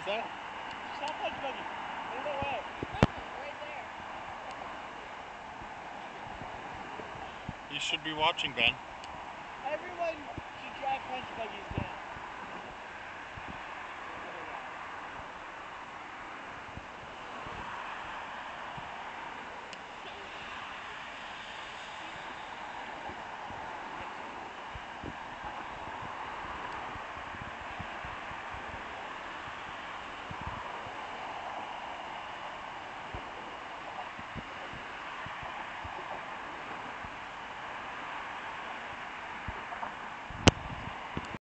is that? Stop budgie budgie. Move it away. Right there. You should be watching, Ben. Everyone